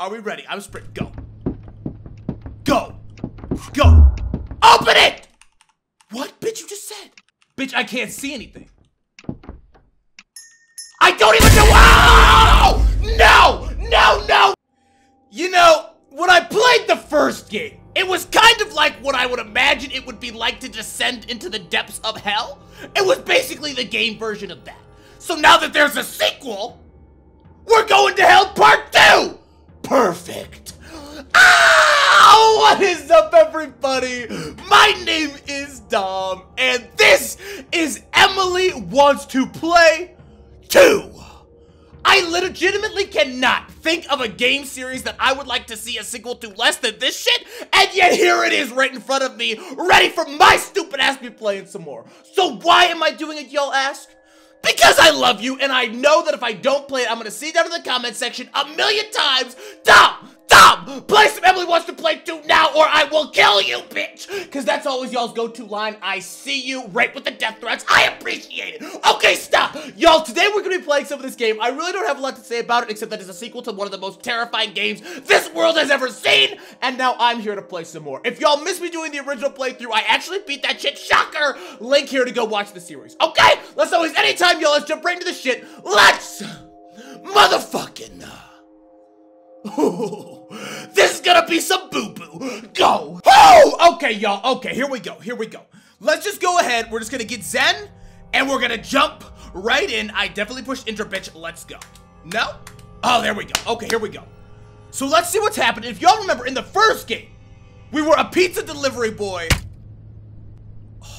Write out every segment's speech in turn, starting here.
Are we ready? I'm sprint. Go. Go. Go. Open it! What, bitch, you just said? Bitch, I can't see anything. I don't even know. Oh! No! No, no! You know, when I played the first game, it was kind of like what I would imagine it would be like to descend into the depths of hell. It was basically the game version of that. So now that there's a sequel, we're going to hell part! Perfect. Ah! What is up, everybody? My name is Dom, and this is Emily Wants to Play 2. I legitimately cannot think of a game series that I would like to see a sequel to less than this shit, and yet here it is right in front of me, ready for my stupid ass to be playing some more. So why am I doing it, y'all ask? Because I love you, and I know that if I don't play it, I'm gonna see it down in the comment section a million times, Dom, Play some Emily Wants to Play 2 now, or I will kill you, bitch! Because that's always y'all's go-to line. I see you, right with the death threats. I appreciate it. Okay, stop! Y'all, today we're gonna be playing some of this game. I really don't have a lot to say about it, except that it's a sequel to one of the most terrifying games this world has ever seen, and now I'm here to play some more. If y'all missed me doing the original playthrough, I actually beat that shit. Shocker! Link here to go watch the series. Okay? Let's always, anytime, y'all, let's jump right into the shit. Let's motherfucking... Uh, This is gonna be some boo-boo. Go. Oh, okay, y'all. Okay, here we go. Here we go. Let's just go ahead. We're just gonna get Zen, and we're gonna jump right in. I definitely pushed intro, bitch. Let's go. No? Oh, there we go. Okay, here we go. So let's see what's happening. If y'all remember, in the first game, we were a pizza delivery boy.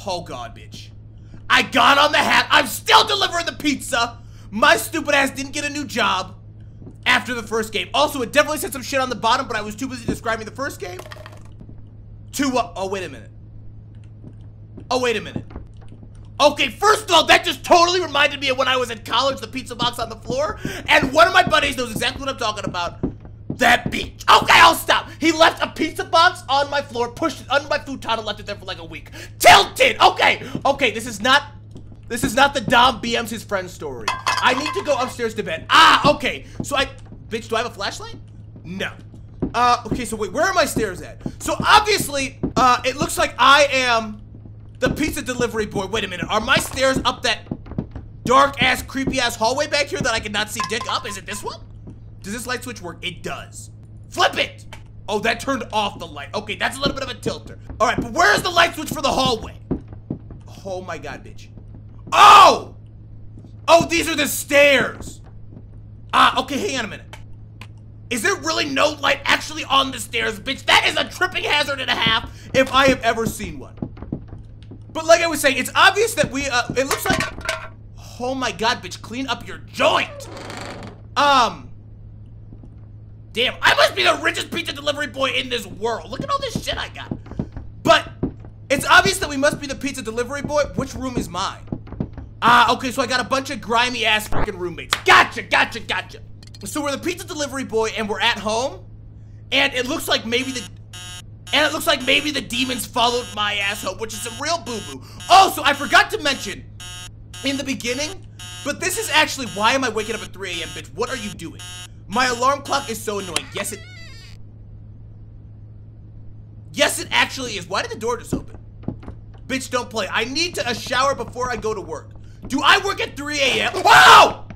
Oh, God, bitch. I got on the hat. I'm still delivering the pizza. My stupid ass didn't get a new job after the first game. Also, it definitely said some shit on the bottom, but I was too busy describing the first game. To, uh, oh, wait a minute. Oh, wait a minute. Okay, first of all, that just totally reminded me of when I was in college, the pizza box on the floor, and one of my buddies knows exactly what I'm talking about. That beach. Okay, I'll stop. He left a pizza box on my floor, pushed it under my futon, and left it there for like a week. Tilted! Okay, okay, this is not this is not the Dom BM's his friend story. I need to go upstairs to bed. Ah, okay. So I, bitch, do I have a flashlight? No. Uh, okay, so wait, where are my stairs at? So obviously, uh, it looks like I am the pizza delivery boy. Wait a minute, are my stairs up that dark ass, creepy ass hallway back here that I cannot see dick up? Is it this one? Does this light switch work? It does. Flip it! Oh, that turned off the light. Okay, that's a little bit of a tilter. All right, but where's the light switch for the hallway? Oh my God, bitch. Oh! Oh, these are the stairs. Ah, okay, hang on a minute. Is there really no light actually on the stairs, bitch? That is a tripping hazard and a half if I have ever seen one. But like I was saying, it's obvious that we, uh, it looks like, oh my God, bitch, clean up your joint. Um, damn, I must be the richest pizza delivery boy in this world. Look at all this shit I got. But it's obvious that we must be the pizza delivery boy. Which room is mine? Ah, okay, so I got a bunch of grimy ass freaking roommates. Gotcha, gotcha, gotcha. So we're the pizza delivery boy and we're at home. And it looks like maybe the and it looks like maybe the demons followed my ass home, which is a real boo-boo. Oh, so I forgot to mention in the beginning, but this is actually why am I waking up at 3 a.m. bitch? What are you doing? My alarm clock is so annoying. Yes, it Yes, it actually is. Why did the door just open? Bitch, don't play. I need to a shower before I go to work. Do I work at 3 a.m.? Oh!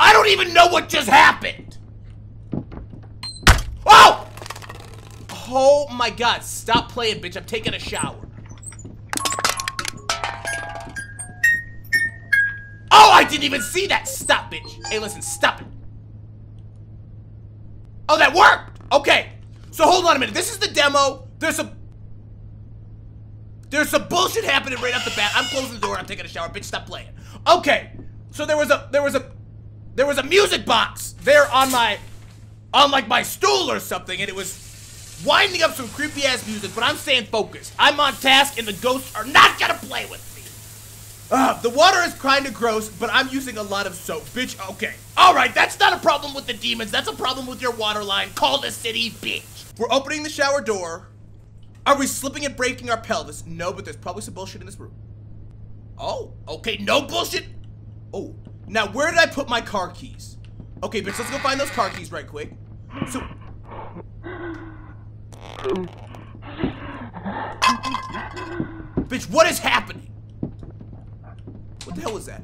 I don't even know what just happened. Oh! Oh my god, stop playing, bitch. I'm taking a shower. Oh, I didn't even see that. Stop, bitch. Hey, listen, stop it. Oh, that worked. Okay. So hold on a minute. This is the demo. There's some there's some bullshit happening right off the bat. I'm closing the door. I'm taking a shower. Bitch, stop playing. Okay. So there was a there was a there was a music box there on my on like my stool or something, and it was winding up some creepy ass music. But I'm staying focused. I'm on task, and the ghosts are not gonna play with me. Uh, the water is kind of gross, but I'm using a lot of soap. Bitch, okay. Alright, that's not a problem with the demons. That's a problem with your water line. Call the city, bitch. We're opening the shower door. Are we slipping and breaking our pelvis? No, but there's probably some bullshit in this room. Oh, okay, no bullshit. Oh, Now, where did I put my car keys? Okay, bitch, let's go find those car keys right quick. So... Bitch, what is happening? What the hell was that?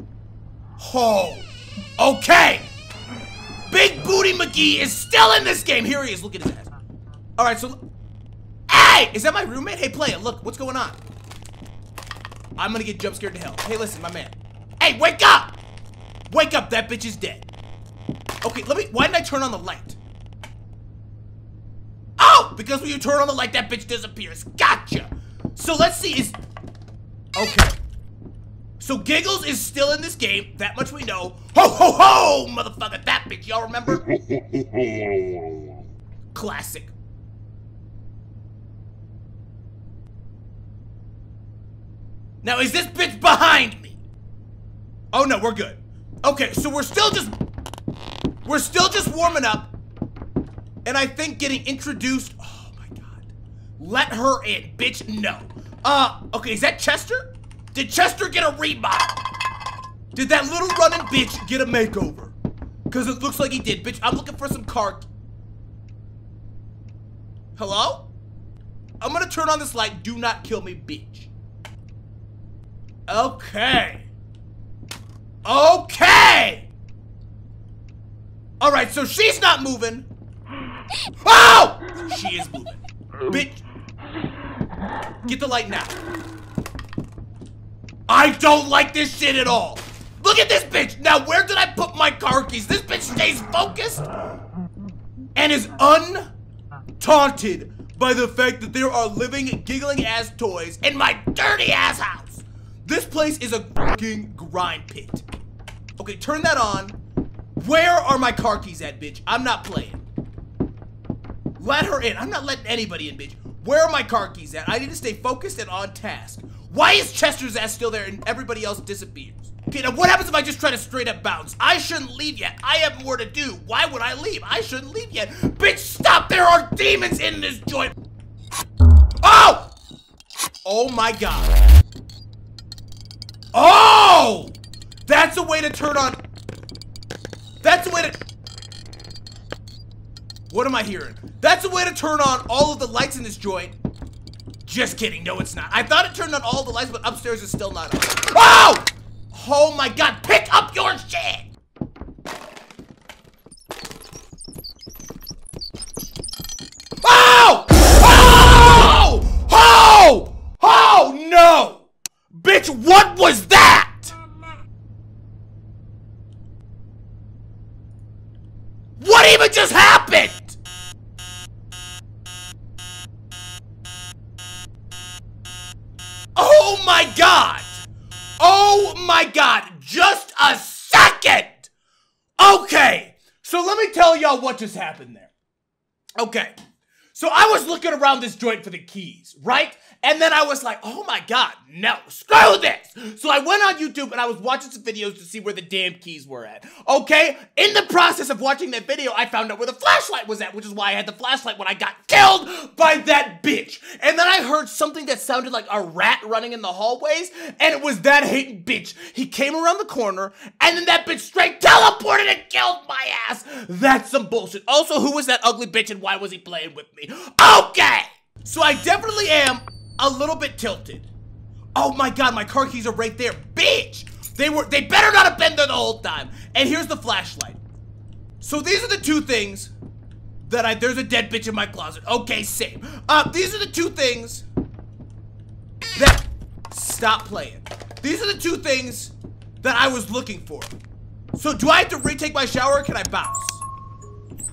Oh, okay. Big Booty McGee is still in this game. Here he is. Look at his ass. All right, so... Hey, is that my roommate? Hey, play it. Look, what's going on? I'm gonna get jump scared to hell. Hey, listen, my man. Hey, wake up! Wake up, that bitch is dead. Okay, let me, why didn't I turn on the light? Oh, because when you turn on the light, that bitch disappears. Gotcha. So let's see, is, okay. So Giggles is still in this game, that much we know. Ho, ho, ho, motherfucker, that bitch, y'all remember? Classic. Now, is this bitch behind me? Oh, no, we're good. Okay, so we're still just... We're still just warming up. And I think getting introduced... Oh, my God. Let her in, bitch. No. Uh, okay, is that Chester? Did Chester get a remodel? Did that little running bitch get a makeover? Because it looks like he did. Bitch, I'm looking for some car... Hello? I'm gonna turn on this light. Do not kill me, bitch. Okay. Okay! Alright, so she's not moving. Oh! She is moving. Bitch. Get the light now. I don't like this shit at all. Look at this bitch. Now, where did I put my car keys? This bitch stays focused and is untaunted by the fact that there are living, giggling ass toys in my dirty ass house. This place is a fucking grind pit. Okay, turn that on. Where are my car keys at, bitch? I'm not playing. Let her in. I'm not letting anybody in, bitch. Where are my car keys at? I need to stay focused and on task. Why is Chester's ass still there and everybody else disappears? Okay, now what happens if I just try to straight up bounce? I shouldn't leave yet. I have more to do. Why would I leave? I shouldn't leave yet. Bitch, stop! There are demons in this joint! Oh! Oh my god. Oh! That's a way to turn on... That's a way to... What am I hearing? That's a way to turn on all of the lights in this joint. Just kidding. No, it's not. I thought it turned on all the lights, but upstairs is still not on. Oh! Oh my god. Pick up your shit! Oh! Oh! Oh! Oh, no! Bitch, what was that? What even just happened? Oh my god! Oh my god! Just a second! Okay, so let me tell y'all what just happened there. Okay, so I was looking around this joint for the keys, right? And then I was like, oh my god, no, screw this! So I went on YouTube and I was watching some videos to see where the damn keys were at. Okay? In the process of watching that video, I found out where the flashlight was at, which is why I had the flashlight when I got killed by that bitch. And then I heard something that sounded like a rat running in the hallways, and it was that hating bitch. He came around the corner, and then that bitch straight teleported and killed my ass. That's some bullshit. Also, who was that ugly bitch and why was he playing with me? Okay! So I definitely am a little bit tilted. Oh my god, my car keys are right there. Bitch! They were they better not have been there the whole time. And here's the flashlight. So these are the two things that I there's a dead bitch in my closet. Okay, same. Uh these are the two things that stop playing. These are the two things that I was looking for. So do I have to retake my shower or can I bounce?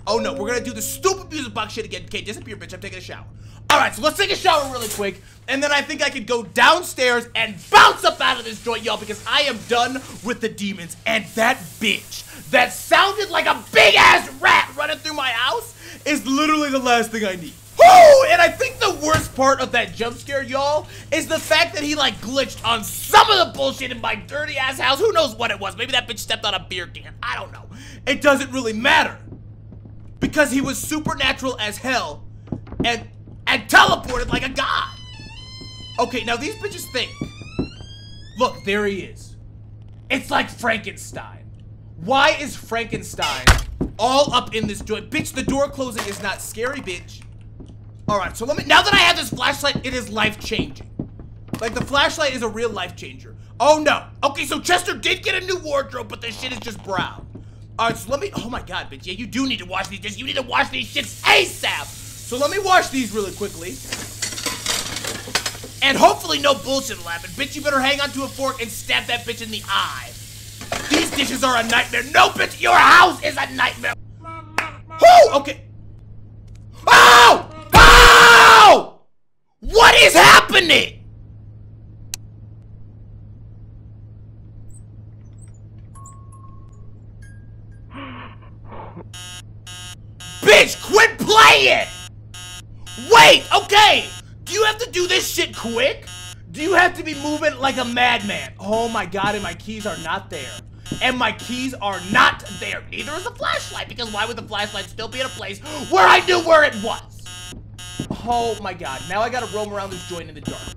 Oh no, we're gonna do the stupid music box shit again. Okay, disappear, bitch. I'm taking a shower. Alright, so let's take a shower really quick, and then I think I could go downstairs and bounce up out of this joint, y'all, because I am done with the demons. And that bitch that sounded like a big-ass rat running through my house is literally the last thing I need. Woo! And I think the worst part of that jump scare, y'all, is the fact that he, like, glitched on some of the bullshit in my dirty-ass house. Who knows what it was? Maybe that bitch stepped on a beer can. I don't know. It doesn't really matter. Because he was supernatural as hell. And and teleported like a god. Okay, now these bitches think. Look, there he is. It's like Frankenstein. Why is Frankenstein all up in this joint? Bitch, the door closing is not scary, bitch. All right, so let me, now that I have this flashlight, it is life-changing. Like, the flashlight is a real life changer. Oh, no. Okay, so Chester did get a new wardrobe, but this shit is just brown. All right, so let me, oh my God, bitch. Yeah, you do need to wash these dishes. You need to wash these shits ASAP. So let me wash these really quickly. And hopefully no bullshit will happen. Bitch, you better hang onto a fork and stab that bitch in the eye. These dishes are a nightmare. No, bitch, your house is a nightmare. Whoo! Okay. Oh! Oh! What is happening? Wait, okay! Do you have to do this shit quick? Do you have to be moving like a madman? Oh my god, and my keys are not there. And my keys are not there. Neither is the flashlight, because why would the flashlight still be in a place where I knew where it was? Oh my god, now I gotta roam around this joint in the dark.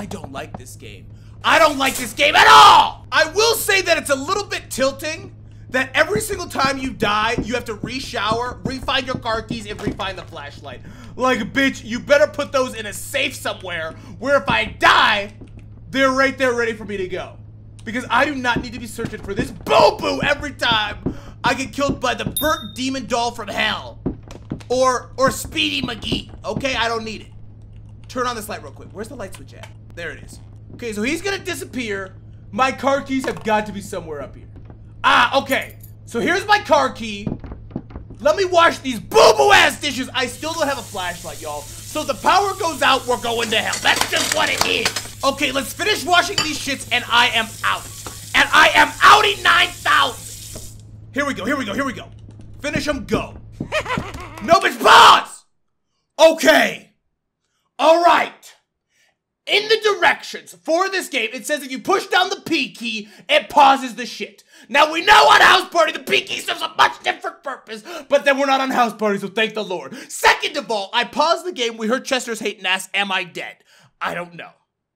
I don't like this game. I don't like this game at all! I will say that it's a little bit tilting that every single time you die, you have to re-shower, re-find your car keys, and re-find the flashlight. Like, bitch, you better put those in a safe somewhere where if I die, they're right there ready for me to go. Because I do not need to be searching for this boo-boo every time I get killed by the burnt demon doll from hell. Or, or Speedy McGee. Okay, I don't need it. Turn on this light real quick. Where's the light switch at? There it is. Okay, so he's gonna disappear. My car keys have got to be somewhere up here. Ah, okay. So here's my car key. Let me wash these boo-boo ass dishes. I still don't have a flashlight, y'all. So the power goes out, we're going to hell. That's just what it is. Okay, let's finish washing these shits and I am out. And I am outie 9,000. Here we go, here we go, here we go. Finish them, go. no, bitch, pause! Okay. All right. In the directions for this game, it says if you push down the P key, it pauses the shit. Now we know on House Party the P key serves a much different purpose, but then we're not on House Party, so thank the Lord. Second of all, I paused the game, we heard Chester's hate and asked, am I dead? I don't know.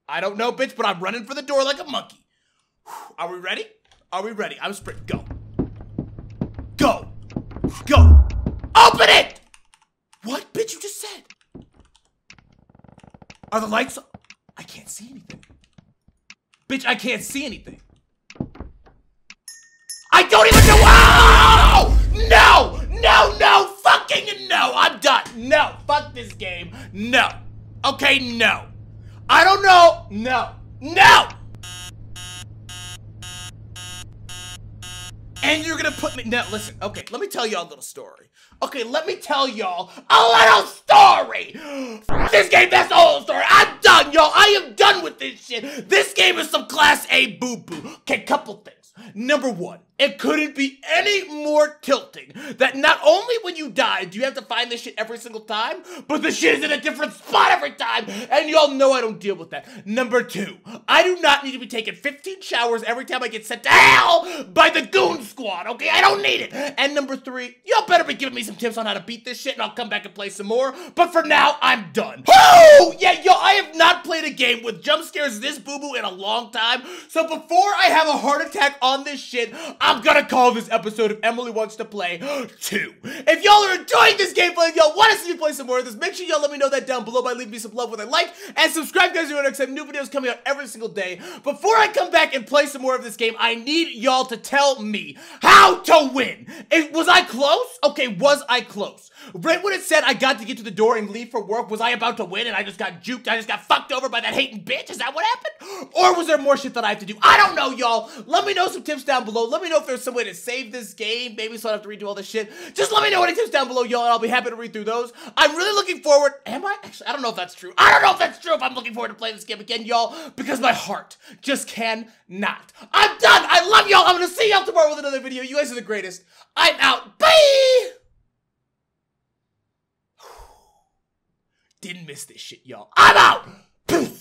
I don't know, bitch, but I'm running for the door like a monkey. Are we ready? Are we ready? I'm sprint. Go. Go. Go. Open it! What, bitch, you just said? Are the lights I can't see anything. Bitch, I can't see anything. I don't even know. Oh! No! No, no, fucking no. I'm done. No. Fuck this game. No. Okay, no. I don't know. No. No! And you're gonna put me- Now, listen, okay, let me tell y'all a little story. Okay, let me tell y'all a little story! This game, that's the whole story! I'm done, y'all! I am done with this shit! This game is some class A boo-boo. Okay, couple things. Number one, it couldn't be any more tilting that not only when you die do you have to find this shit every single time, but the shit is in a different spot every time, and y'all know I don't deal with that. Number two, I do not need to be taking 15 showers every time I get sent to hell by the goon squad, okay? I don't need it. And number three, y'all better be giving me some tips on how to beat this shit, and I'll come back and play some more, but for now, I'm done. Oh! Yeah, yo, I have not played a game with jump scares this boo-boo in a long time, so before I have a heart attack on this shit, I'm gonna call this episode if Emily wants to play two. If y'all are enjoying this gameplay, if y'all want to see me play some more of this, make sure y'all let me know that down below by leaving me some love with a like and subscribe guys if you want to time new videos coming out every single day. Before I come back and play some more of this game, I need y'all to tell me how to win. It, was I close? Okay, was I close? Right when it said I got to get to the door and leave for work, was I about to win and I just got juked? I just got fucked over by that hating bitch? Is that what happened? Or was there more shit that I have to do? I don't know, y'all. Let me know some tips down below. Let me know if there's some way to save this game, maybe so I don't have to redo all this shit. Just let me know any tips down below, y'all, and I'll be happy to read through those. I'm really looking forward. Am I? Actually, I don't know if that's true. I don't know if that's true if I'm looking forward to playing this game again, y'all, because my heart just cannot. I'm done. I love y'all. I'm to see y'all tomorrow with another video. You guys are the greatest. I'm out. Bye! Didn't miss this shit, y'all. I'm out!